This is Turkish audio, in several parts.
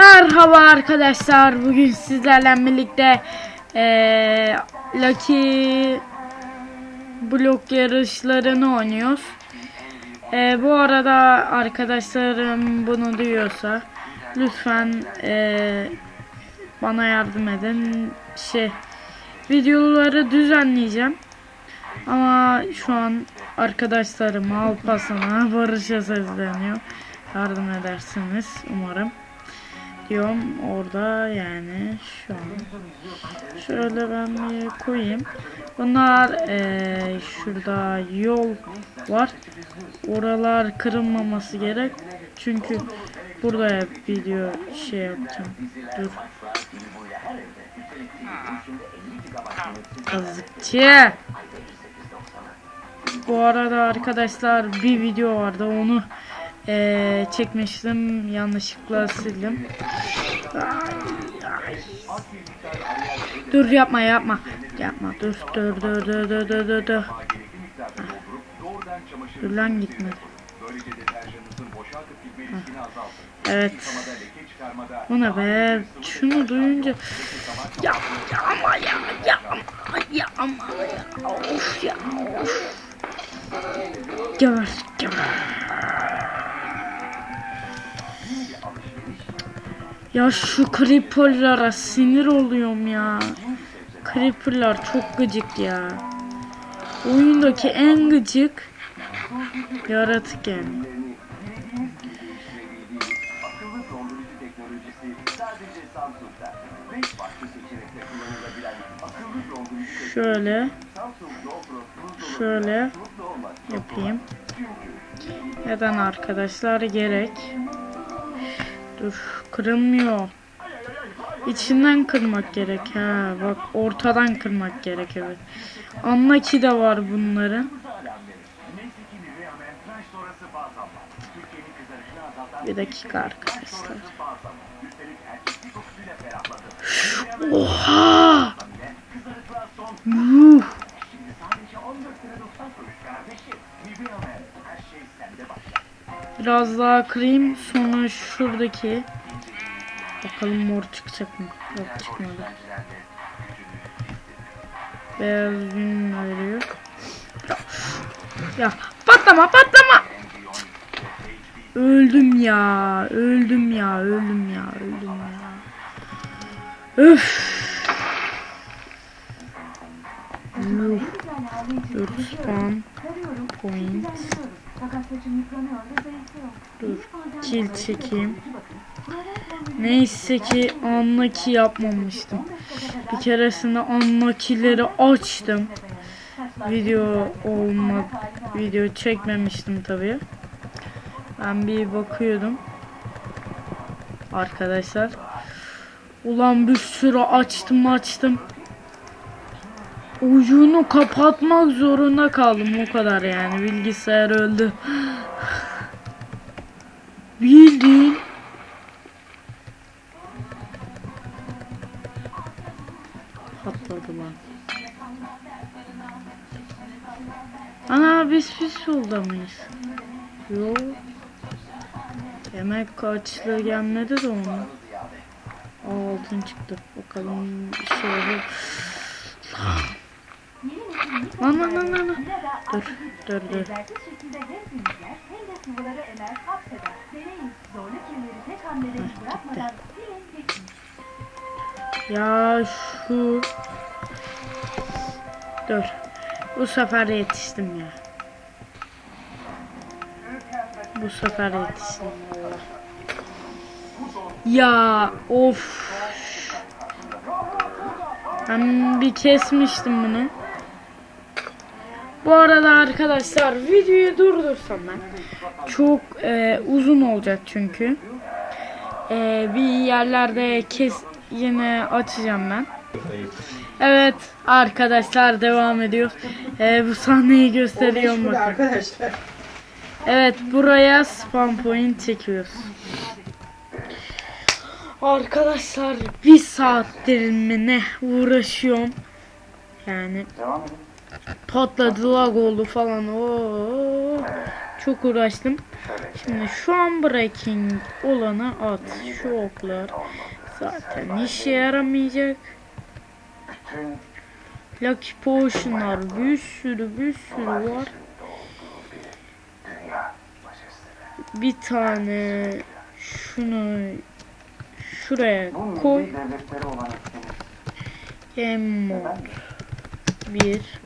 Merhaba arkadaşlar. Bugün sizlerle birlikte eee Lucky blok yarışlarını oynuyoruz. Eee, bu arada arkadaşlarım bunu duyuyorsa lütfen eee, bana yardım edin. Şey videoları düzenleyeceğim. Ama şu an arkadaşlarım Alparslan'a Barış'a sesleniyor. Yardım edersiniz umarım. Diyorum orada yani şu an. Şöyle ben bir koyayım. Bunlar eee, şurada yol var. Oralar kırılmaması gerek. Çünkü burada video şey yapacağım. Dur. Kazıkçı. Bu arada arkadaşlar bir video vardı onu ee, çekmiştim. Yanlışlıkla sildim. Dur yapma yapma. Yapma dur dur dur dur dur dur dur. Dur, ah. dur lan gitmedi. Ah. Evet. Bu ne be? Şunu duyunca ya, ya ama ya ya ama ya ama ya of ya of. Geber geber. Ya şu creeperlara sinir oluyorum ya. Creeperlar çok gıcık ya. Oyundaki en gıcık yaratık. Şöyle. Şöyle yapayım. Neden arkadaşlar gerek? Dur kırılmıyor. İçinden kırmak gerek ha. Bak ortadan kırmak gerek evet. Anla ki de var bunların. Bir dakika arkadaşlar. Oha! Yuh! Biraz daha kırayım. Son Sonra şuradaki. Bakalım mor çıkacak mı? Yok çıkmadı. Beyaz gün veriyor. Ya patlama patlama. Öldüm ya. Öldüm ya. Öldüm ya. Öldüm ya. Öf. Yuh. Dur spawn point. Zayıflıyor. Dur. Kill çekeyim. Neyse ki anlaki yapmamıştım. Bir keresinde anlakileri açtım. Video olma video çekmemiştim tabii. Ben bir bakıyordum. Arkadaşlar. Ulan bir sürü açtım açtım. Ucunu kapatmak zorunda kaldım o kadar yani bilgisayar öldü. Bildiğin patladı lan. Ana biz biz yolda mıyız? Yok. Yemek kaçlı gelmedi de onu. Altın çıktı. Bakalım bir şey olur. Lan lan lan lan. Dur dur dur. Ya şu Dur. Bu sefer yetiştim ya. Bu sefer yetiştim. Ya of. Ben bir kesmiştim bunu. Bu arada arkadaşlar videoyu durdursam ben. Çok e, uzun olacak çünkü. E, bir yerlerde kes yine açacağım ben. Evet arkadaşlar devam ediyor. E, bu sahneyi gösteriyorum bakın. arkadaşlar. Evet buraya spam point çekiyoruz. Arkadaşlar bir saattir mi ne uğraşıyorum. Yani patladı lag oldu falan. Oo, çok uğraştım. Şimdi şu an breaking olanı at. Şu oklar zaten işe yaramayacak. Lucky Potion'lar bir sürü bir sürü var. bir tane şunu şuraya koy. Game mode neden 1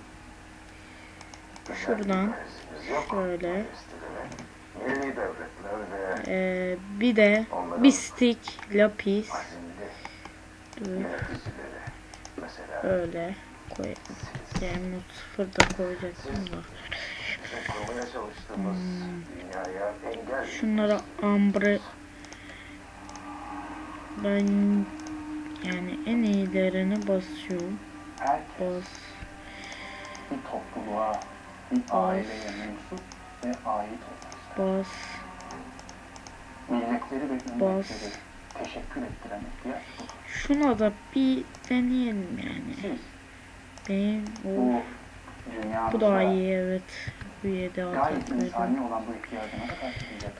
şuradan şöyle. Ee, bir de bir stick lapis. Böyle koy yani sıfırda koyacaksın da. Hmm. Şunlara ambre. Ben yani en iyilerini basıyorum. Bas aileye mensup ve ait olması. Milletleri ve ümmetleri teşekkür ettiren ihtiyaç. Şuna da bir deneyelim yani. Siz, Benim bu, bu daha iyi evet. Bu yedi atalım.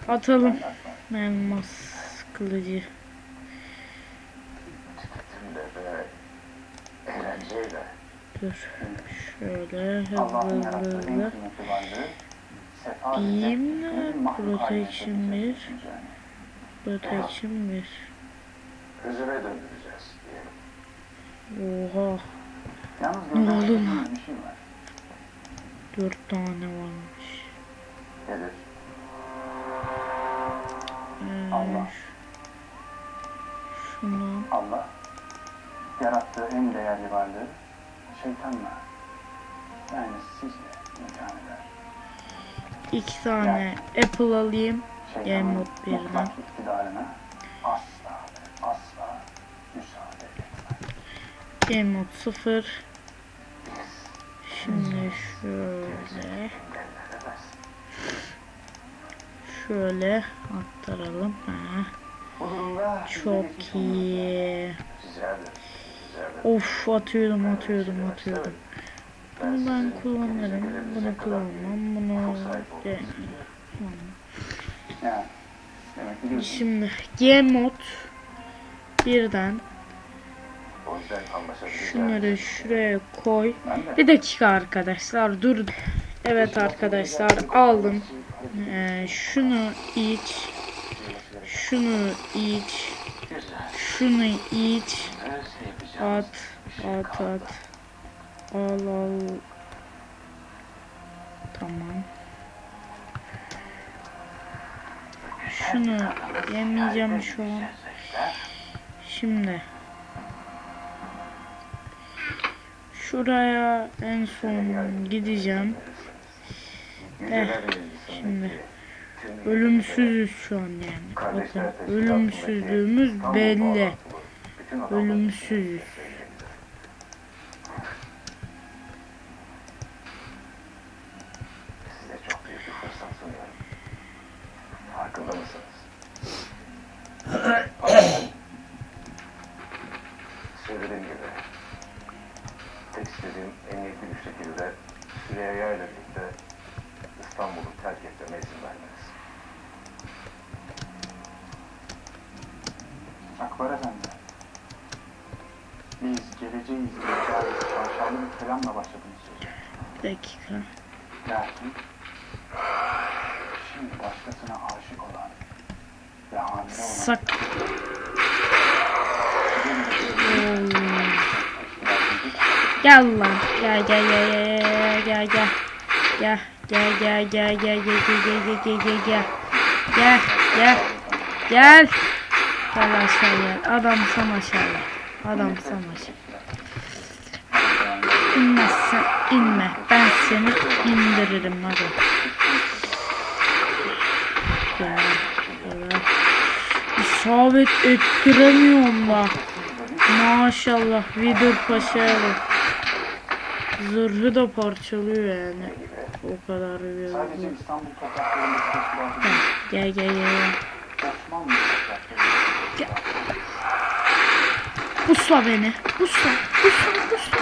Atalım. Elmas kılıcı. Dur. Şöyle hızlı Diyeyim de protection bir. Protection bir. Huzura döndüreceğiz diyelim. Oha. Yalnız Oğlum. Şey Dört tane varmış. Nedir? Ee, Allah. Şunu. Allah. Yarattığı en değerli varlığı şeytanla yani sizle imtihan eder. iki tane apple alayım. Game Mode birden. mutlak iktidarına asla ve asla müsaade etmez. Game mode 0. Şimdi şöyle şöyle aktaralım. Ha, çok iyi. Güzeldir. Of atıyordum atıyordum atıyordum. Bunu ben kullanırım. Bunu kullanmam. Bunu yani. Şimdi game mod birden şunları şuraya koy. Bir dakika arkadaşlar dur. Evet arkadaşlar aldım. Ee, şunu iç. Şunu iç. Şunu iç. At. At at. Al al. Tamam. Şunu yemeyeceğim şu an. Şimdi. Şuraya en son gideceğim. Eh, şimdi. Ölümsüzüz şu an yani. Bakın ölümsüzlüğümüz belli. Söylediğim gibi tek istediğim emniyetli bir şekilde Süreyya ile birlikte İstanbul'u terk etmeme izin vermeniz. Akbar Efendi. Biz geleceğiz gayet şaşalı bir kelamla başladınız sözü. Bir dakika. Lakin şimdi başkasına aşık olan ve hamile olan Sak. Gel lan. Gel gel gel gel gel gel. Gel gel gel gel gel gel gel gel gel gel gel. Gel gel gel. Gel aşağı gel. Adamsan aşağı gel. Adamsan aşağı. İnmezsen inme. Ben seni indiririm hadi. Gel. Gel. İsabet ettiremiyorum da. Maşallah Vidur Paşa'ya bak. Zırhı da parçalıyor yani. O kadar bir teşkilatı Gel gel gel. gel. Pusla beni. Pusla. Pusla. Pusla.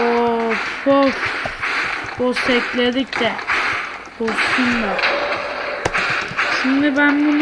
Of of. Boss ekledik de. Bozsunlar. Şimdi ben bunu